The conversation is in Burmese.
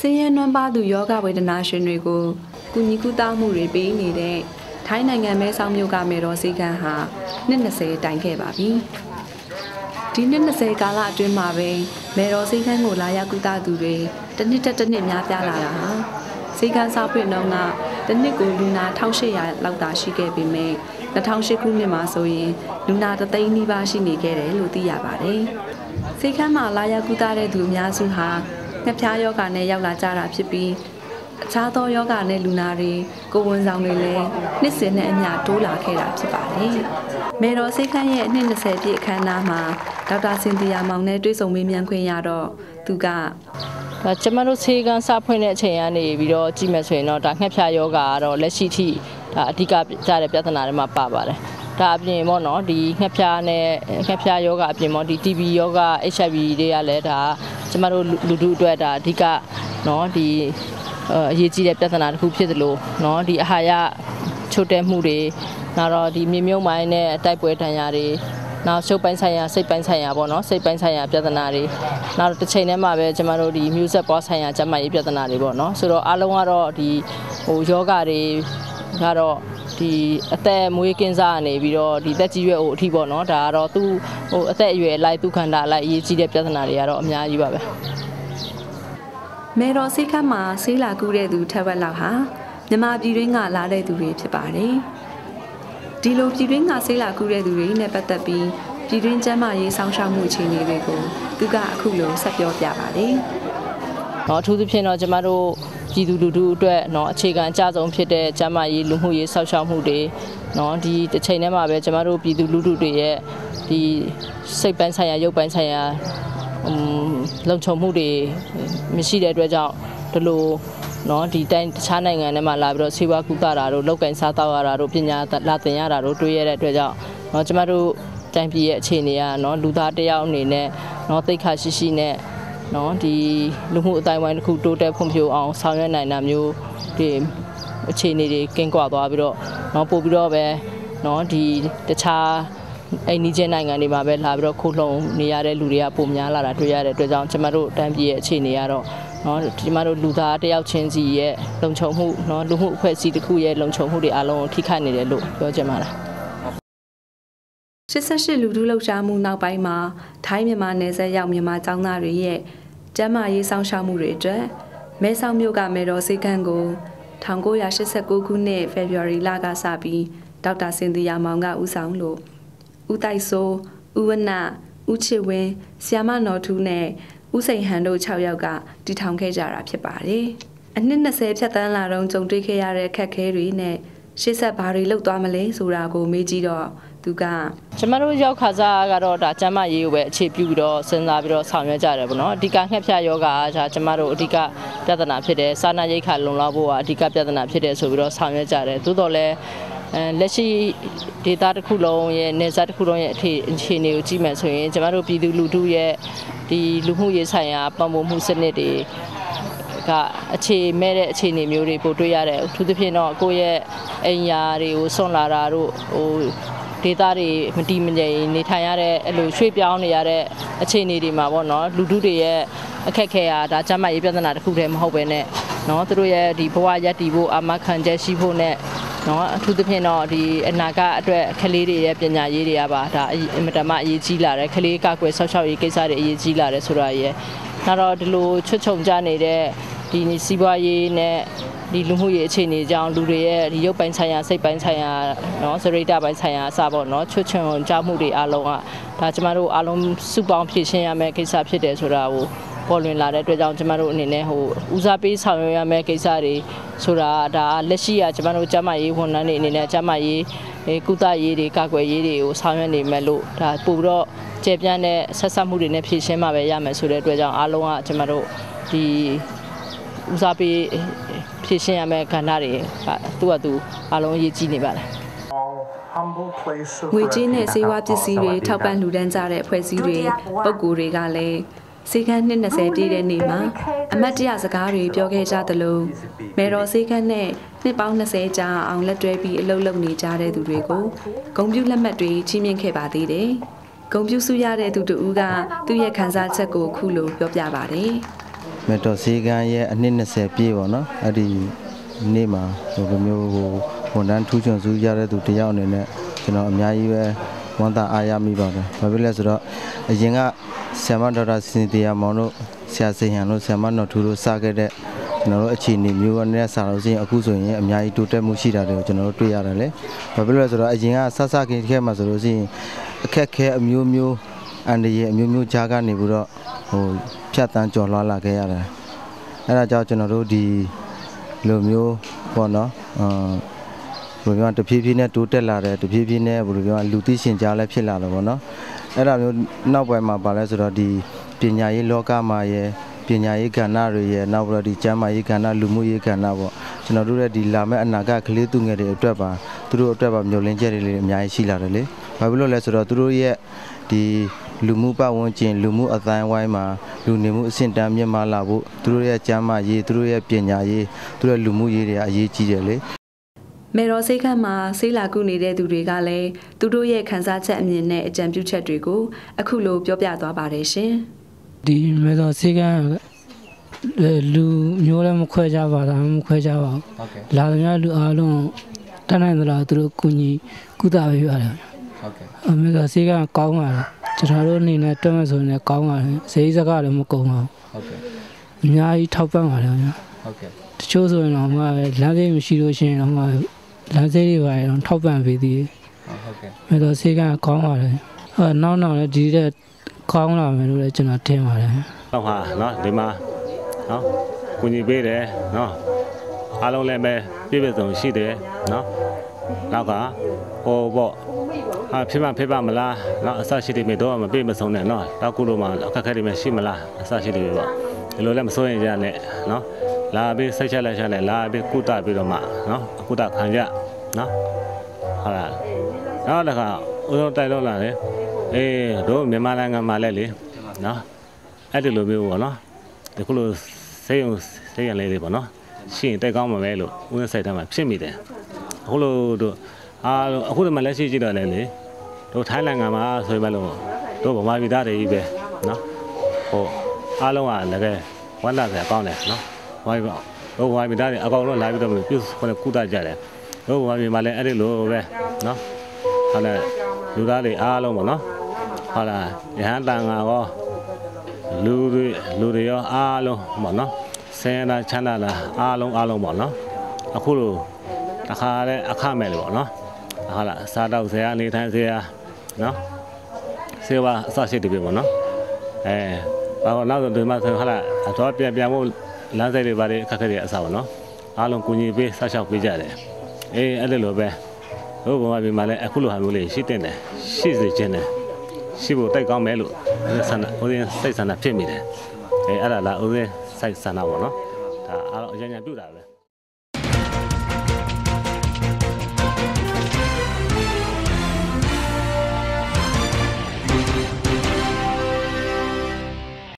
ဆင်းရဲနွမ်းပါးသူယောဂဝေဒနာရှင်တွေကိုကုညီကုသမှုတွေပေးနေတဲ့ထိုင်းနိုင်ငံမဲဆောက်မြို့ကမေတော်စီကံဟာနှစ်20တိုင်ခဲ့ပါပြီ။ဒီနှစ်20ကာလအတွင်းမှာပဲမေတော်စီကံကိုလာရောက်ကုသသူတွေတစ်နှစ်တစ်နှစ်များပြားလာတာဟာစီကံစာဖွင့်နှုန်းကတစ်နှစ်ကိုလူနာ1800လောက်သာရှိခဲ့ပေမဲ့2008ခုနှစ်မှာဆိုရင်လူနာတသိန်းနီးပါးရှိနေခဲ့တယ်လို့သိရပါတယ်။စိတ်ခမ်းမှာလာရောက်ကုသတဲ့သူအများစုဟာ ငှက်ဖျားယောဂနဲ့ရောက်လာကြတာဖြစ်ပြီးအခြားသောယောဂနဲ့လူနာတွေကိုဝန်ဆောင်တွေလည်းနှစ်စဉ်နဲ့အမျှတိုးလာခဲ့တာဖြစ်ပါတယ်။မေတော်စိတ်ခမ်းရဲ့အနှစ်20ပြည့်အခမ်းအနားမှာဒေါက်တာစင်တီယာမောင်နဲ့တွေ့ဆုံမေးမြန်းခွင့်ရတော့သူကဒါကျမတို့ဆေးကန်းစဖွင့်တဲ့အချိန်ကနေပြီးတော့ကြည့်မယ်ဆိုရင်တော့ဒါငှက်ဖျားယောဂါကတော့လက်ရှိထိဒါအဓိကကြတဲ့ပြဿနာတွေမှာပါပါတယ် ဒါအပြင်ပေါ့နော်ဒီငှက်ဖျားနဲ့ငှက်ဖျားယောဂအပြင်ပေါ့ဒီ TB ယောဂ HIV တွေကလည်းဒါကျမတို့လူထုအတွက်ဒါအဓိကနော်ဒီအရေးကြီးတဲ့ပြဿနာတစ်ခုဖြစ်သလိုနော်ဒီအာဟာရချို့တဲ့မှုတွေနောက်တော့ဒီမြေမြုပ်မိုင်းနဲ့တိုက်ပွဲဒဏ်ရာတွေနောက်ရှုပ်ပိုင်းဆိုင်ရာစိတ်ပိုင်းဆိုင်ရာပေါ့နော်စိတ်ပိုင်းဆိုင်ရာပြဿနာတွေနောက်တစ်ချိန်တည်းမှာပဲကျမတို့ဒီ music ပွားဆိုင်ရာကျမကြီးပြဿနာတွေပေါ့နော်ဆိုတော့အားလုံးကတော့ဒီဟိုယောဂတွေကတော့ ဒီအသက်မွေးကင်းစားနေပြီးတော့ဒီသက်ကြီးရွယ်အိုအထိပေါ့နော်ဒါကတော့သူ့ဟိုအသက်အရွယ်လိုက်သူခန္ဓာလိုက်အရေးကြီးတဲ့ပြဿနာတွေကတော့အများကြီးပါပဲမေတော်စိတ်ခတ်မှာဆေးလာကူးတဲ့သူထက်ဝက်လောက်ဟာမြမပြည်တွင်းကလာတဲ့သူတွေဖြစ်ပါတယ်ဒီလိုပြည်တွင်းကဆေးလာကူးတဲ့သူတွေနဲ့ပတ်သက်ပြီးပြည်တွင်းကျန်းမာရေးဆောင်ရှောက်မှုအခြေအနေတွေကိုသူကအခုလိုဆက်ပြောပြပါတယ်။တော့အထူးသဖြင့်တော့ကျမတို့ ပြည်သူလူထုအတွက်เนาะအခြေခံအကျဆုံးဖြစ်တဲ့ကျန်းမာရေးလူမှုရေးဆောက်ရှောက်မှုတွေเนาะဒီတစ်ချိန်တည်းမှာပဲကျမတို့ပြည်သူလူထုတွေရဲ့ဒီစိတ်ပိုင်းဆိုင်ရာရုပ်ပိုင်းဆိုင်ရာလုံခြုံမှုတွေမရှိတဲ့အတွက်ကြောင့်ဒီလိုနော်ဒီတိုင်းတခြားနိုင်ငံတွေမှာလာပြီးတော့ဆေးဝါးကုသတာတို့လောက်ကင်စားတောက်ရတာတို့ပညာလာသင်ရတာတို့တွေ့ရတဲ့အတွက်ကြောင့်နော်ကျမတို့တိုင်းပြည်ရဲ့အခြေအနေကနော်လူသားတယောက်အနေနဲ့နော်သိခါရှိရှိနဲ့ နော်ဒီလူမှုအတိုင်းဝိုင်းတစ်ခုတိုးတက်ဖွံ့ဖြိုးအောင်ဆောင်ရွက်နိုင်တာမျိုးဒီအခြေအနေတွေကင်းကွာသွားပြီးတော့နော်ပို့ပြီးတော့ပဲနော်ဒီတခြားအိမ်နီးချင်းနိုင်ငံတွေမှာပဲလာပြီးတော့ခိုးလှုံနေရတဲ့လူတွေကပုံများလာတာတွေ့ရတဲ့အတွက်ကြောင့်ကျမတို့တန်းပြည်ရဲ့အခြေအနေကတော့နော်ကျမတို့လူသားတယောက်ချင်းစီရဲ့လုံခြုံမှုနော်လူမှုအဖွဲ့အစည်းတစ်ခုရဲ့လုံခြုံမှုတွေအလုံးကိုထိခိုက်နေတယ်လို့ပြောချင်ပါတယ် 88လူထုလှုပ်ရှားမှုနောက်ပိုင်းမှာထိုင်းမြန်မာနယ်စပ်ရောက်မြန်မာចောင်းသားတွေရဲ့ကျန်းမာရေးစောင့်ရှောက်မှုတွေအတွက်မဲဆောက်မြို့ကမေတော်စေကန်းကို1989ခုနှစ်ဖေဖော်ဝါရီလကစပြီးဒေါက်တာစင်တီယာမောင်ကဦးဆောင်လို့ဦးတိုက်စိုးဦးဝနဦးချစ်ဝင်းဆီယမနော်ထူးနဲ့ဦးစိန်ဟန်တို့6ယောက်ကတည်ထောင်ခဲ့ကြတာဖြစ်ပါတယ်။အနှစ်20ဖြတ်တန်းလာတော့ကြုံတွေ့ခဲ့ရတဲ့ခက်ခဲတွေနဲ့ရှေ့ဆက်ဘာတွေလုပ်သွားမလဲဆိုတာကိုမေးကြည့်တော့သူကကျမတို့ရောက်ခါစားကတော့ဒါကျမရေးကိုပဲအခြေပြုပြီးတော့စဉ်းစားပြီးတော့ဆောင်ရွက်ကြတယ်ပေါ့နော်အဓိကငှက်ဖျားယောဂါကကျမတို့အဓိကပြဿနာဖြစ်တယ်စာနာရိတ်ခါလုံလောက်ဖို့ကအဓိကပြဿနာဖြစ်တယ်ဆိုပြီးတော့ဆောင်ရွက်ကြတယ်သို့တော်လည်းအဲလက်ရှိဒေတာတစ်ခုလုံးရဲ့နေစားတစ်ခုလုံးရဲ့အခြေအခြေအနေကိုကြည့်မယ်ဆိုရင်ကျမတို့ပြည်သူလူထုရဲ့ဒီလူမှုရေးဆိုင်ရာပံ့ပိုးမှုစနစ်တွေကအခြေမဲ့တဲ့အခြေအနေမျိုးတွေပို့တွေ့ရတယ်အထူးသဖြင့်တော့ကိုယ့်ရဲ့အိမ်ယာတွေကိုဆွန့်လာတာတို့ဟို ဒေတာတွေမတီးမငြိမ်နေထိုင်ရတဲ့အဲ့လိုရွှေ့ပြောင်းနေရတဲ့အခြေအနေတွေမှာပေါ့နော်လူထုတွေရဲ့အခက်ခဲရာဒါကျန်းမာရေးပြဿနာတစ်ခုတည်းမဟုတ်ပဲနဲ့နော်သူတို့ရဲ့ဒီဘဝရပ်တည်ဖို့အာမခံချက်ရှိဖို့နဲ့နော်အထူးသဖြင့်တော့ဒီအနာဂတ်အတွက်ကလေးတွေရဲ့ပညာရေးတွေကပါဒါအင်မတန်မှအရေးကြီးလာတယ်ကလေးကကွယ်ဆောက်ရှောက်ရေးကိစ္စတွေအရေးကြီးလာတယ်ဆိုတာရယ်နောက်တော့ဒီလိုချွတ်ချုံကြနေတဲ့ဒီစီးပွားရေးနဲ့ ဒီလူမှုရေးအခြေအနေကြောင့်လူတွေရဲ့ဒီရုပ်ပိုင်းဆိုင်ရာစိတ်ပိုင်းဆိုင်ရာနော်စရိတ်တပိုင်းဆိုင်ရာအစပေါ့နော်ချွတ်ချွန်ကြောက်မှုတွေအားလုံးကဒါကျမတို့အားလုံးစုပေါင်းဖြည့်ရှင်းရမယ့်ကိစ္စဖြစ်တယ်ဆိုတာကိုပေါ်လွင်လာတဲ့အတွက်ကြောင့်ကျမတို့အနေနဲ့ဟိုဦးစားပေးဆောင်ရွက်ရမယ့်ကိစ္စတွေဆိုတာဒါလက်ရှိကကျမတို့ကျမရေးဝန်ထမ်းတွေအနေနဲ့ကျမရေးကုသရေးတွေကာကွယ်ရေးတွေကိုဆောင်ရွက်နေမယ်လို့ဒါပို့တော့ကျေပြန့်တဲ့ဆက်ဆက်မှုတွေနဲ့ဖြည့်ရှင်းမှာပဲရမယ်ဆိုတဲ့အတွက်ကြောင့်အားလုံးကကျမတို့ဒီဦးစားပေး ဖြည့်ရှင်းရမယ့်ကဏ္ဍတွေကသူ့အတူအားလုံးအရေးကြီးနေပါတယ် ငွေကြေးနဲ့စေဝါပစ္စည်းတွေထောက်ပံ့လှူဒန်းကြတဲ့အဖွဲ့အစည်းတွေပုံကိုယ်တွေကလည်းစေခန်းနှစ်20ပြည့်တဲ့နေ့မှာအမတ်တရစကားတွေပြောခဲ့ကြသလိုမေတော်စေခန်းနဲ့နှစ်ပေါင်း20ကြာအောင်လက်တွဲပြီးအလုပ်လုပ်နေကြတဲ့သူတွေကိုဂုံပြူလက်မှတ်တွေချီးမြှင့်ခဲ့ပါသေးတယ်။ဂုံပြူစုရတဲ့သူတူကသူ့ရဲ့ခံစားချက်ကိုခုလိုပြောပြပါတယ်။ မေတ္တော်စေကန်းရဲ့အနှစ်20ပြည့်ပေါ့နော်အဲ့ဒီနေ့မှာဟိုလိုမျိုးဟိုဝန်ထမ်းထူးချွန်စုရတဲ့သူတယောက်အနေနဲ့ကျွန်တော်အများကြီးပဲဝမ်းသာအားရမိပါတယ်ဘာဖြစ်လဲဆိုတော့အရင်ကဆ iam မဒေါက်တာစင်တီယာမောင်တို့ဆရာစိန်ဟန်တို့ဆ iam မနော်ထူတို့စခဲ့တဲ့ကျွန်တော်တို့အခြေအနေမျိုးနဲ့ဆာလို့ရှိရင်အခုဆိုရင်အများကြီးတိုးတက်မှုရှိတာတွေကိုကျွန်တော်တို့တွေ့ရတယ်လေဘာဖြစ်လဲဆိုတော့အရင်ကဆဆခင်ခဲမှာဆိုလို့ရှိရင်အခက်ခဲအမျိုးမျိုးအန်ဒီရဲ့အမျိုးမျိုးကြားကနေပြီးတော့ဟို ဖြတ်တန်းကြော်လွှားလာခဲ့ရတယ်အဲ့ဒါကြောင့်ကျွန်တော်တို့ဒီလိုမျိုးပေါ့နော်အမ်ဘယ်လိုပြောတဖြည်းဖြည်းနဲ့တိုးတက်လာတယ်တဖြည်းဖြည်းနဲ့ဘယ်လိုပြောလူသိရှင်ကြားလည်းဖြစ်လာတယ်ပေါ့နော်အဲ့ဒါမျိုးနောက်ပိုင်းမှာပါလဲဆိုတော့ဒီပညာရေးလောကမှာရဲ့ပညာရေးကဏ္ဍတွေရဲ့နောက်ပြီးတော့ဒီကျမ်းမာရေးကဏ္ဍလူမှုရေးကဏ္ဍပေါ့ကျွန်တော်တို့ရဲ့ဒီလာမယ့်အနာဂတ်ကလေးသူငယ်တွေအတွက်ပါသူတို့အတွက်ပါမျှော်လင့်ချက်တွေလည်းအများကြီးရှိလာတယ်လေဘာဖြစ်လို့လဲဆိုတော့သူတို့ရဲ့ဒီလူမှုပတ်ဝန်းကျင်လူမှုအတိုင်းဝိုင်းမှာ လူနေမှုအဆင့်တန်းမြင့်မားလာဖို့သူတို့ရဲ့ကျမ်းမာရေးသူတို့ရဲ့ပညာရေးသူတို့ရဲ့လူမှုရေးတွေကအရေးကြီးတယ်လေမေတော်စိတ်ခန့်မှာဆေးလာကုနေတဲ့သူတွေကလည်းသူတို့ရဲ့ခံစားချက်အမြင်နဲ့အကြံပြုချက်တွေကိုအခုလိုပြောပြသွားပါတယ်ရှင်။ဒီမဲ့တော့စေကန်းလူမျိုးလည်းမခွဲကြပါလားမခွဲကြပါဘူးဟုတ်ကဲ့လာသမျှလူအားလုံးတတ်နိုင်သလားသူတို့ကုညီကုသပေးရတယ်ဟုတ်ကဲ့အမေကစေကန်းကောင်းပါလား ကျွန်တော်တို့အနေနဲ့တွက်မယ်ဆိုရင်လည်းကောင်းပါတယ်ဈေးစကားလည်းမကုန်ပါဘူးဟုတ်ကဲ့အများကြီးထောက်ပံ့ပါတယ်ဗျာဟုတ်ကဲ့တချို့ဆိုရင်တော့မှလမ်းဈေးမရှိလို့ရှိရင်တော့မှလမ်းဈေးတွေပါရင်တော့ထောက်ပံ့ပေးသေးတယ်ဟုတ်ကဲ့အဲတော့ဈေးကကောင်းပါတယ်အဲနောက်နောက်လည်းဒီတဲ့ကောင်းလာမယ်လို့လည်းကျွန်တော်ထင်ပါတယ်ဟုတ်ပါနော်ဒီမှာနော်ကုညီပေးတယ်နော်အားလုံးလည်းပဲပြည့်ပြည့်စုံရှိတယ်နော် နောက်ကဟောပေါ့ဟာဖြစ်မှဖြစ်ပါမလားနောက်အဆရှိတယ်မြေတော့မပြေမဆုံးနဲ့နော်နောက်ခုလိုမှအခက်အခဲတွေမရှိမလားအဆရှိတယ်ပေါ့ဒီလိုလည်းမစိုးရင်ကြနဲ့နော်လာပြီးစိတ်ချလက်ချနဲ့လာပြီးကုသပြီးတော့မှနော်ကုသခံကြနော်ဟုတ်လားနောက်တစ်ခါဦးဆုံးတိုက်လို့လာတယ်အေးတို့မြန်မာနိုင်ငံမှာလည်းလေနော်အဲ့ဒီလိုမျိုးပေါ့နော်ဒီခုလိုစိတ်ရုံစိတ်ရလေးတွေပေါ့နော်ရှင်တက်ကောင်းမှာပဲလို့ဦးဆုံးစိတ်ထဲမှာဖြစ်မိတယ် အခုလိုတို့အားလုံးအခုဒီမှာလက်ရှိကြည့်တော့လည်းလေတို့ထိုင်းနိုင်ငံမှာဆိုရင်ပဲလို့တို့ဗမာပြည်သားတွေကြီးပဲနော်ဟိုအားလုံးကလည်းပဲဝမ်းသာစရာကောင်းတယ်နော်ဝိုင်းပေါ့တို့ဗမာပြည်သားတွေအကောင်လုံးလာပြီးတော့ပြုခုနကုသကြတယ်တို့ဗမာပြည်မှာလည်းအဲ့ဒီလိုပဲနော်ဟုတ်တယ်လူသားတွေအားလုံးပေါ့နော်ဟုတ်လားရဟန်းတန်ဃာရောလူတွေလူတွေရောအားလုံးပေါ့နော်ဆင်းရဲချမ်းသာတာအားလုံးအားလုံးပေါ့နော်အခုလို တခါလဲအခမဲ့လေပေါ့နော်ဟာလာစားတော့ဆရာနေထိုင်ဆရာနော်ဆေးပါအစရှိတယ်ပြီပေါ့နော်အဲဘာလို့နောက်ဒီမှာဆိုဟာလာအတော့ပြန်ပြန်ဖို့လမ်းစိတ်တွေပါတယ်အခက်အခဲတွေအစားပေါ့နော်အားလုံးကူညီပေးဆက်ရှောက်ပေးကြတယ်အေးအဲ့လိုလိုပဲတို့ဘုံမှာဒီမှာလဲအခုလိုဟာမျိုးလေးရှိတဲ့တယ်ရှိစေခြင်းတယ်ရှိဖို့တိုက်ကောင်းမယ်လို့ဆန္ဒဦးစင်းစိတ်ဆန္ဒဖြစ်မိတယ်အဲအဲ့ဒါလားဦးစင်းစိတ်ဆန္ဒပေါ့နော်ဒါအားလုံးအញ្ញံပြုတာပဲ